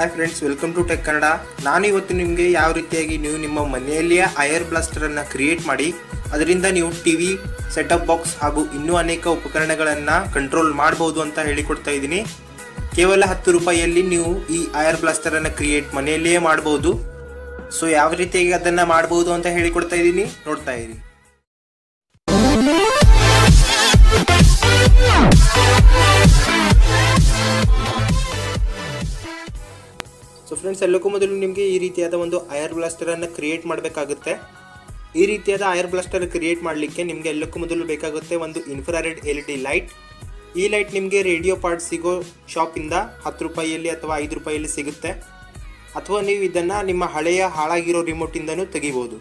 Hi friends welcome to tech Kannada ನಾನು ಇವತ್ತು ನಿಮಗೆ ಯಾವ ರೀತಿಯಾಗಿ ನೀವು ನಿಮ್ಮ ಮನೆಯಲ್ಲಿಯೇ ಐಯರ್ ಬ್ಲಾಸ್ಟರನ್ನು ಕ್ರಿಯೇಟ್ ಮಾಡಿ, ಅದರಿಂದ ನೀವು ಟಿ ವಿ ಸೆಟಪ್ ಬಾಕ್ಸ್ ಹಾಗೂ ಇನ್ನೂ ಅನೇಕ ಉಪಕರಣಗಳನ್ನು ಕಂಟ್ರೋಲ್ ಮಾಡ್ಬೋದು ಅಂತ ಹೇಳಿಕೊಡ್ತಾ ಇದ್ದೀನಿ. ಕೇವಲ ಹತ್ತು ರೂಪಾಯಿಯಲ್ಲಿ ನೀವು ಈ ಐಯರ್ ಬ್ಲಾಸ್ಟರನ್ನು ಕ್ರಿಯೇಟ್ ಮನೆಯಲ್ಲಿಯೇ ಮಾಡ್ಬೋದು. ಸೊ ಯಾವ ರೀತಿಯಾಗಿ ಅದನ್ನು ಮಾಡ್ಬೋದು ಅಂತ ಹೇಳಿಕೊಡ್ತಾ ಇದ್ದೀನಿ, ನೋಡ್ತಾ ಇರಿ. ಸೊ ಫ್ರೆಂಡ್ಸ್ ಎಲ್ಲಕ್ಕೂ ಮೊದಲು ನಿಮಗೆ ಈ ರೀತಿಯಾದ ಒಂದು ಐರ್ ಬ್ಲಾಸ್ಟರನ್ನು ಕ್ರಿಯೇಟ್ ಮಾಡಬೇಕಾಗುತ್ತೆ. ಈ ರೀತಿಯಾದ ಐರ್ ಬ್ಲಾಸ್ಟರ್ ಕ್ರಿಯೇಟ್ ಮಾಡಲಿಕ್ಕೆ ನಿಮಗೆ ಎಲ್ಲಕ್ಕೂ ಮೊದಲು ಬೇಕಾಗುತ್ತೆ ಒಂದು infrared L E D light ಈ ಲೈಟ್ ನಿಮಗೆ ರೇಡಿಯೋ ಪಾರ್ಟ್ ಸಿಗೋ ಶಾಪಿಂದ ಹತ್ತು ರೂಪಾಯಿಯಲ್ಲಿ ಅಥವಾ ಐದು ರೂಪಾಯಿಯಲ್ಲಿ ಸಿಗುತ್ತೆ. ಅಥವಾ ನೀವು ಇದನ್ನು ನಿಮ್ಮ ಹಳೆಯ ಹಾಳಾಗಿರೋ ರಿಮೋಟಿಂದನೂ ತೆಗಿಬೋದು.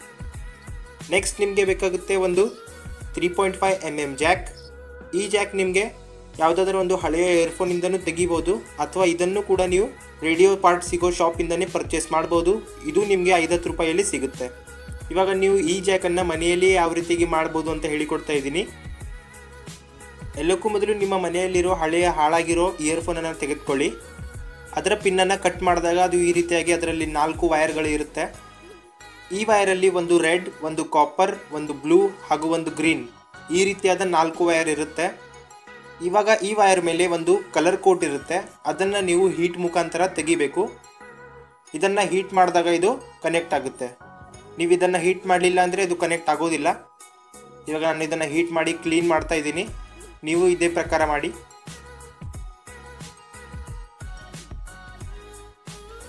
ನೆಕ್ಸ್ಟ್ ನಿಮಗೆ ಬೇಕಾಗುತ್ತೆ ಒಂದು three point five M M jack ಈ ಜಾಕ್ ನಿಮಗೆ ಯಾವುದಾದ್ರೂ ಒಂದು ಹಳೆಯ ಇಯರ್ಫೋನಿಂದನೂ ತೆಗಿಬೋದು, ಅಥವಾ ಇದನ್ನು ಕೂಡ ನೀವು ರೇಡಿಯೋ ಪಾರ್ಟ್ ಸಿಗೋ ಶಾಪಿಂದನೇ ಪರ್ಚೇಸ್ ಮಾಡ್ಬೋದು. ಇದು ನಿಮಗೆ ಐದತ್ತು ರೂಪಾಯಿಯಲ್ಲಿ ಸಿಗುತ್ತೆ. ಇವಾಗ ನೀವು ಈ ಜಾಕನ್ನು ಮನೆಯಲ್ಲಿ ಯಾವ ರೀತಿಯಾಗಿ ಮಾಡ್ಬೋದು ಅಂತ ಹೇಳಿಕೊಡ್ತಾ ಇದ್ದೀನಿ. ಎಲ್ಲಕ್ಕೂ ಮೊದಲು ನಿಮ್ಮ ಮನೆಯಲ್ಲಿರೋ ಹಳೆಯ ಹಾಳಾಗಿರೋ ಇಯರ್ಫೋನನ್ನು ತೆಗೆದುಕೊಳ್ಳಿ. ಅದರ ಪಿನ್ನನ್ನು ಕಟ್ ಮಾಡಿದಾಗ ಅದು ಈ ರೀತಿಯಾಗಿ ಅದರಲ್ಲಿ ನಾಲ್ಕು ವೈರ್ಗಳು ಇರುತ್ತೆ. ಈ ವೈರಲ್ಲಿ ಒಂದು ರೆಡ್ ಒಂದು ಕಾಪರ್ ಒಂದು ಬ್ಲೂ ಹಾಗೂ ಒಂದು ಗ್ರೀನ್ ಈ ರೀತಿಯಾದ ನಾಲ್ಕು ವೈರ್ ಇರುತ್ತೆ. ಇವಾಗ ಈ ವೈರ್ ಮೇಲೆ ಒಂದು ಕಲರ್ ಕೋಟ್ ಇರುತ್ತೆ. ಅದನ್ನು ನೀವು ಹೀಟ್ ಮುಖಾಂತರ ತೆಗಿಬೇಕು. ಇದನ್ನು ಹೀಟ್ ಮಾಡಿದಾಗ ಇದು ಕನೆಕ್ಟ್ ಆಗುತ್ತೆ. ನೀವು ಇದನ್ನು ಹೀಟ್ ಮಾಡಲಿಲ್ಲ ಅಂದರೆ ಇದು ಕನೆಕ್ಟ್ ಆಗೋದಿಲ್ಲ. ಇವಾಗ ನಾನು ಇದನ್ನು ಹೀಟ್ ಮಾಡಿ ಕ್ಲೀನ್ ಮಾಡ್ತಾ ಇದ್ದೀನಿ. ನೀವು ಇದೇ ಪ್ರಕಾರ ಮಾಡಿ.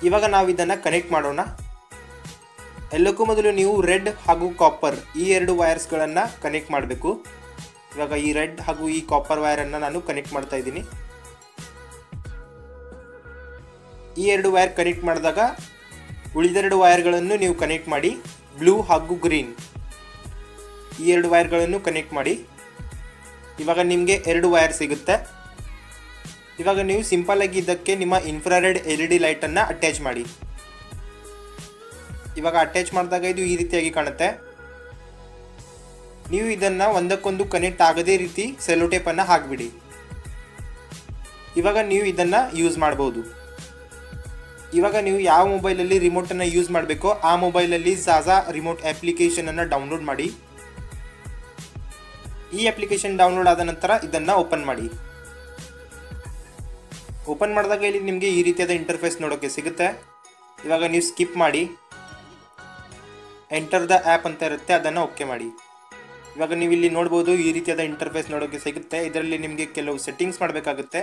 ಇವಾಗ ನಾವು ಇದನ್ನು ಕನೆಕ್ಟ್ ಮಾಡೋಣ. ಎಲ್ಲಕ್ಕೂ ಮೊದಲು ನೀವು ರೆಡ್ ಹಾಗೂ ಕಾಪರ್ ಈ ಎರಡು ವೈರ್ಸ್ಗಳನ್ನು ಕನೆಕ್ಟ್ ಮಾಡಬೇಕು. ಇವಾಗ ಈ ರೆಡ್ ಹಾಗೂ ಈ ಕಾಪರ್ ವೈರನ್ನು ನಾನು ಕನೆಕ್ಟ್ ಮಾಡ್ತಾ ಇದ್ದೀನಿ. ಈ ಎರಡು ವೈರ್ ಕನೆಕ್ಟ್ ಮಾಡಿದಾಗ ಉಳಿದೆರಡು ವೈರ್ಗಳನ್ನು ನೀವು ಕನೆಕ್ಟ್ ಮಾಡಿ ಬ್ಲೂ ಹಾಗೂ ಗ್ರೀನ್ ಈ ಎರಡು ವೈರ್ಗಳನ್ನು ಕನೆಕ್ಟ್ ಮಾಡಿ. ಇವಾಗ ನಿಮಗೆ ಎರಡು ವೈರ್ ಸಿಗುತ್ತೆ. ಇವಾಗ ನೀವು ಸಿಂಪಲ್ ಆಗಿ ಇದಕ್ಕೆ ನಿಮ್ಮ ಇನ್ಫ್ರಾರೆಡ್ ಎಲ್ ಇ ಡಿ ಲೈಟನ್ನು ಅಟ್ಯಾಚ್ ಮಾಡಿ. ಇವಾಗ ಅಟ್ಯಾಚ್ ಮಾಡಿದಾಗ ಇದು ಈ ರೀತಿಯಾಗಿ ಕಾಣುತ್ತೆ. ನೀವು ಇದನ್ನು ಒಂದಕ್ಕೊಂದು ಕನೆಕ್ಟ್ ಆಗದೇ ರೀತಿ ಸೆಲೋಟೇಪನ್ನು ಹಾಕಿಬಿಡಿ. ಇವಾಗ ನೀವು ಇದನ್ನು ಯೂಸ್ ಮಾಡ್ಬೋದು. ಇವಾಗ ನೀವು ಯಾವ ಮೊಬೈಲಲ್ಲಿ ರಿಮೋಟನ್ನು ಯೂಸ್ ಮಾಡಬೇಕೋ ಆ ಮೊಬೈಲಲ್ಲಿ ಝಾಝಾ ರಿಮೋಟ್ ಅಪ್ಲಿಕೇಶನನ್ನು ಡೌನ್ಲೋಡ್ ಮಾಡಿ. ಈ ಅಪ್ಲಿಕೇಶನ್ ಡೌನ್ಲೋಡ್ ಆದ ನಂತರ ಇದನ್ನು ಓಪನ್ ಮಾಡಿ. ಓಪನ್ ಮಾಡಿದಾಗ ಇಲ್ಲಿ ನಿಮಗೆ ಈ ರೀತಿಯಾದ ಇಂಟರ್ಫೇಸ್ ನೋಡೋಕ್ಕೆ ಸಿಗುತ್ತೆ. ಇವಾಗ ನೀವು ಸ್ಕಿಪ್ ಮಾಡಿ. ಎಂಟರ್ ದ ಆ್ಯಪ್ ಅಂತ ಇರುತ್ತೆ, ಅದನ್ನು ಓಕೆ ಮಾಡಿ. ಇವಾಗ ನೀವು ಇಲ್ಲಿ ನೋಡ್ಬೋದು ಈ ರೀತಿಯಾದ ಇಂಟರ್ಫೇಸ್ ನೋಡೋಕ್ಕೆ ಸಿಗುತ್ತೆ. ಇದರಲ್ಲಿ ನಿಮಗೆ ಕೆಲವು ಸೆಟ್ಟಿಂಗ್ಸ್ ಮಾಡಬೇಕಾಗುತ್ತೆ.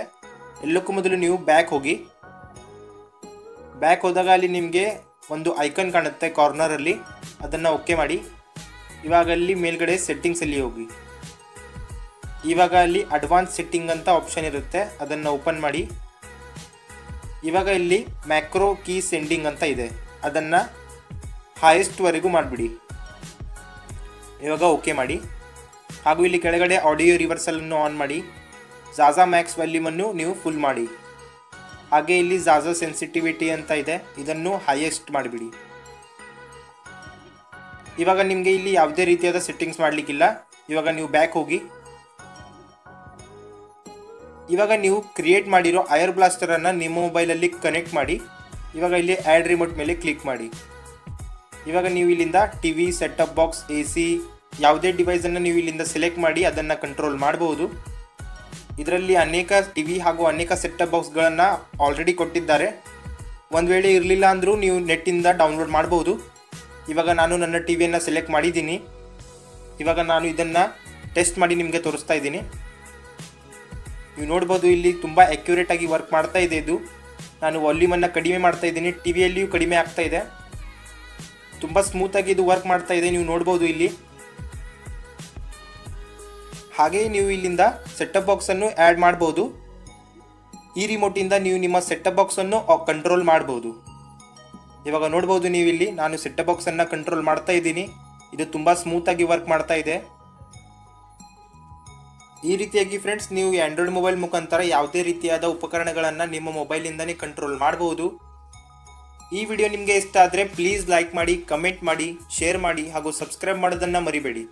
ಎಲ್ಲಕ್ಕೂ ಮೊದಲು ನೀವು ಬ್ಯಾಕ್ ಹೋಗಿ. ಬ್ಯಾಕ್ ಹೋದಾಗ ಅಲ್ಲಿ ನಿಮಗೆ ಒಂದು ಐಕನ್ ಕಾಣುತ್ತೆ ಕಾರ್ನರಲ್ಲಿ ಅದನ್ನು ಓಕೆ ಮಾಡಿ. ಇವಾಗ ಅಲ್ಲಿ ಮೇಲ್ಗಡೆ ಸೆಟ್ಟಿಂಗ್ಸಲ್ಲಿ ಹೋಗಿ. ಇವಾಗ ಅಲ್ಲಿ ಅಡ್ವಾನ್ಸ್ ಸೆಟ್ಟಿಂಗ್ ಅಂತ ಆಪ್ಷನ್ ಇರುತ್ತೆ. ಅದನ್ನು ಓಪನ್ ಮಾಡಿ. ಇವಾಗ ಇಲ್ಲಿ ಮ್ಯಾಕ್ರೋ ಕೀ ಸೆಂಡಿಂಗ್ ಅಂತ ಇದೆ. ಅದನ್ನು ಹೈಯೆಸ್ಟ್ವರೆಗೂ ಮಾಡಿಬಿಡಿ. ಇವಾಗ ಓಕೆ ಮಾಡಿ. ಹಾಗೂ ಇಲ್ಲಿ ಕೆಳಗಡೆ ಆಡಿಯೋ ರಿವರ್ಸಲನ್ನು ಆನ್ ಮಾಡಿ. ಝಾಝಾ ಮ್ಯಾಕ್ಸ್ ವ್ಯಾಲ್ಯೂಮನ್ನು ನೀವು ಫುಲ್ ಮಾಡಿ. ಹಾಗೆ ಇಲ್ಲಿ ಝಾಝಾ ಸೆನ್ಸಿಟಿವಿಟಿ ಅಂತ ಇದೆ. ಇದನ್ನು ಹೈಯೆಸ್ಟ್ ಮಾಡಿಬಿಡಿ. ಇವಾಗ ನಿಮಗೆ ಇಲ್ಲಿ ಯಾವುದೇ ರೀತಿಯಾದ ಸೆಟ್ಟಿಂಗ್ಸ್ ಮಾಡಲಿಕ್ಕಿಲ್ಲ. ಇವಾಗ ನೀವು ಬ್ಯಾಕ್ ಹೋಗಿ. ಇವಾಗ ನೀವು ಕ್ರಿಯೇಟ್ ಮಾಡಿರೋ ಐರ್ ಬ್ಲಾಸ್ಟರನ್ನು ನಿಮ್ಮ ಮೊಬೈಲಲ್ಲಿ ಕನೆಕ್ಟ್ ಮಾಡಿ. ಇವಾಗ ಇಲ್ಲಿ ಆ್ಯಡ್ ರಿಮೋಟ್ ಮೇಲೆ ಕ್ಲಿಕ್ ಮಾಡಿ. ಇವಾಗ ನೀವು ಇಲ್ಲಿಂದ T V setup box A C ಯಾವುದೇ ಡಿವೈಸನ್ನು ನೀವು ಇಲ್ಲಿಂದ ಸೆಲೆಕ್ಟ್ ಮಾಡಿ ಅದನ್ನು ಕಂಟ್ರೋಲ್ ಮಾಡಬಹುದು ಇದರಲ್ಲಿ ಅನೇಕ ಟಿ ವಿ ಹಾಗೂ ಅನೇಕ ಸೆಟ್ಟಪ್ ಬಾಕ್ಸ್ಗಳನ್ನು ಆಲ್ರೆಡಿ ಕೊಟ್ಟಿದ್ದಾರೆ. ಒಂದು ವೇಳೆ ಇರಲಿಲ್ಲ ಅಂದರೂ ನೀವು ನೆಟ್ಟಿಂದ ಡೌನ್ಲೋಡ್ ಮಾಡ್ಬೋದು. ಇವಾಗ ನಾನು ನನ್ನ ಟಿ ವಿಯನ್ನು ಸೆಲೆಕ್ಟ್ ಮಾಡಿದ್ದೀನಿ. ಇವಾಗ ನಾನು ಇದನ್ನು ಟೆಸ್ಟ್ ಮಾಡಿ ನಿಮಗೆ ತೋರಿಸ್ತಾ ಇದ್ದೀನಿ. ನೀವು ನೋಡ್ಬೋದು ಇಲ್ಲಿ ತುಂಬ ಆಗಿ ವರ್ಕ್ ಮಾಡ್ತಾ ಇದೆ ಇದು. ನಾನು ವಾಲ್ಯೂಮನ್ನು ಕಡಿಮೆ ಮಾಡ್ತಾ ಇದ್ದೀನಿ. ಟಿ ವಿಯಲ್ಲಿಯೂ ಕಡಿಮೆ ಆಗ್ತಾ ಇದೆ. ತುಂಬ ಸ್ಮೂತಾಗಿ ಇದು ವರ್ಕ್ ಮಾಡ್ತಾ ಇದೆ, ನೀವು ನೋಡ್ಬೋದು ಇಲ್ಲಿ. ಹಾಗೆಯೇ ನೀವು ಇಲ್ಲಿಂದ ಸೆಟಪ್ ಬಾಕ್ಸನ್ನು ಆ್ಯಡ್ ಮಾಡ್ಬೋದು. ಈ ರಿಮೋಟಿಂದ ನೀವು ನಿಮ್ಮ ಸೆಟಪ್ ಬಾಕ್ಸನ್ನು ಕಂಟ್ರೋಲ್ ಮಾಡ್ಬೋದು. ಇವಾಗ ನೋಡ್ಬೋದು ನೀವು ಇಲ್ಲಿ, ನಾನು ಸೆಟಪ್ ಬಾಕ್ಸನ್ನು ಕಂಟ್ರೋಲ್ ಮಾಡ್ತಾ ಇದ್ದೀನಿ. ಇದು ತುಂಬ ಸ್ಮೂತಾಗಿ ವರ್ಕ್ ಮಾಡ್ತಾ ಇದೆ. ಈ ರೀತಿಯಾಗಿ ಫ್ರೆಂಡ್ಸ್ ನೀವು ಆಂಡ್ರಾಯ್ಡ್ ಮೊಬೈಲ್ ಮುಖಾಂತರ ಯಾವುದೇ ರೀತಿಯಾದ ಉಪಕರಣಗಳನ್ನು ನಿಮ್ಮ ಮೊಬೈಲಿಂದನೇ ಕಂಟ್ರೋಲ್ ಮಾಡಬಹುದು ಈ ವಿಡಿಯೋ ನಿಮಗೆ ಇಷ್ಟ ಆದರೆ ಪ್ಲೀಸ್ ಲೈಕ್ ಮಾಡಿ ಕಮೆಂಟ್ ಮಾಡಿ ಶೇರ್ ಮಾಡಿ ಹಾಗೂ ಸಬ್ಸ್ಕ್ರೈಬ್ ಮಾಡೋದನ್ನು ಮರಿಬೇಡಿ.